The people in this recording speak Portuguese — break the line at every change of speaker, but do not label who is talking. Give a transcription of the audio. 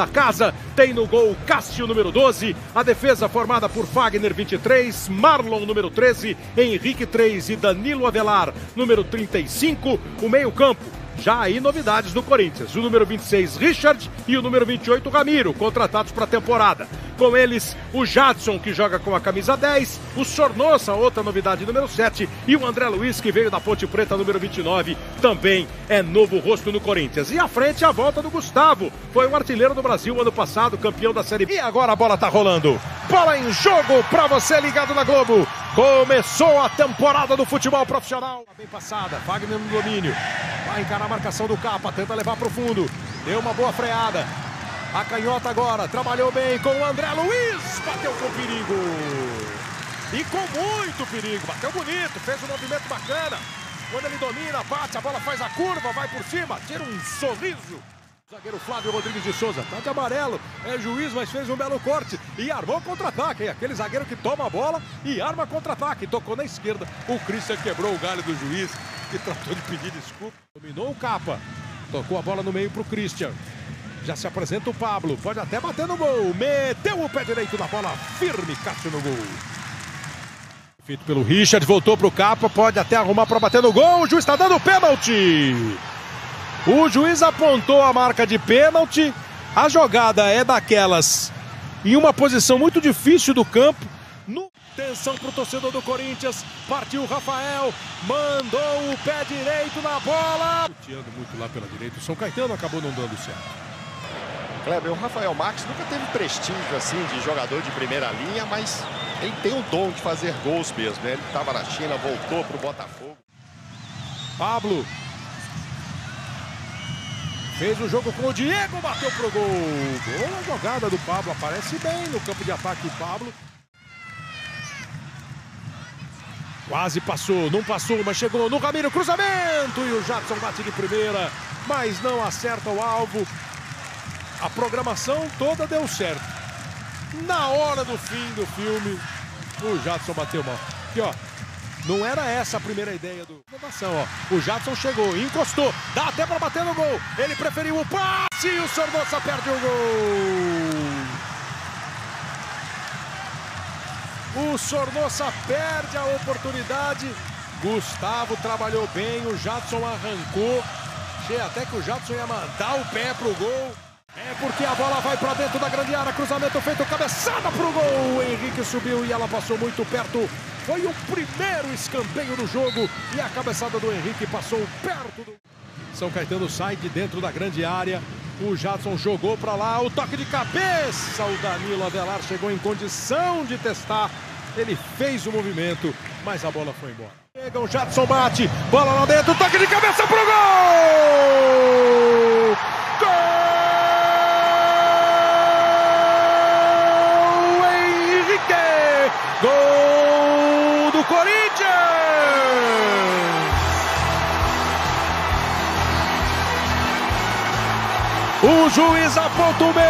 da casa. Tem no gol Cássio, número 12. A defesa formada por Fagner, 23. Marlon, número 13. Henrique, 3. E Danilo Avelar, número 35. O meio-campo. Já aí novidades do Corinthians. O número 26, Richard. E o número 28, Ramiro, contratados para a temporada. Com eles, o Jadson, que joga com a camisa 10. O Sornosa, outra novidade, número 7. E o André Luiz, que veio da Ponte Preta, número 29. Também é novo rosto no Corinthians. E à frente, a volta do Gustavo. Foi o artilheiro do Brasil ano passado, campeão da Série B. E agora a bola tá rolando. Bola em jogo para você ligado na Globo. Começou a temporada do futebol profissional. Bem passada, Wagner no domínio. Vai encarar a marcação do Capa, tenta levar para o fundo. Deu uma boa freada. A canhota agora, trabalhou bem com o André Luiz. Bateu com perigo. E com muito perigo. Bateu bonito, fez um movimento bacana. Quando ele domina, bate, a bola faz a curva, vai por cima, tira um sorriso. Zagueiro Flávio Rodrigues de Souza, tá de amarelo, é juiz, mas fez um belo corte e armou contra-ataque. Aquele zagueiro que toma a bola e arma contra-ataque. Tocou na esquerda, o Christian quebrou o galho do juiz, que tratou de pedir desculpa. Dominou o capa, tocou a bola no meio pro Christian. Já se apresenta o Pablo, pode até bater no gol. Meteu o pé direito na bola, firme, Cássio no gol. Feito pelo Richard, voltou pro capa, pode até arrumar para bater no gol. O juiz está dando pênalti. O juiz apontou a marca de pênalti. A jogada é daquelas em uma posição muito difícil do campo. No... Atenção para o torcedor do Corinthians. Partiu o Rafael. Mandou o pé direito na bola. Luteando muito lá pela direita. O São Caetano acabou não dando certo.
Kleber, o Rafael Marques nunca teve prestígio assim de jogador de primeira linha, mas ele tem o dom de fazer gols mesmo. Né? Ele estava na China, voltou para o Botafogo.
Pablo Fez o jogo com o Diego, bateu pro gol. Boa jogada do Pablo, aparece bem no campo de ataque o Pablo. Quase passou, não passou, mas chegou no Ramiro, cruzamento e o Jadson bate de primeira, mas não acerta o alvo. A programação toda deu certo. Na hora do fim do filme, o Jadson bateu mal. Aqui, ó, não era essa a primeira ideia do inovação, ó. O Jadson chegou, encostou, dá até para bater no gol. Ele preferiu o passe e o Sornosa perde o gol. O Sornosa perde a oportunidade. Gustavo trabalhou bem, o Jadson arrancou. Achei até que o Jadson ia mandar o pé pro gol. É porque a bola vai para dentro da grande área, cruzamento feito, cabeçada pro gol. O Henrique subiu e ela passou muito perto. Foi o primeiro escanteio do jogo e a cabeçada do Henrique passou perto do. São Caetano sai de dentro da grande área. O Jadson jogou para lá, o toque de cabeça. O Danilo Avelar chegou em condição de testar. Ele fez o movimento, mas a bola foi embora. Chega o Jadson bate, bola lá dentro, toque de cabeça pro gol! O juiz aponta o meio.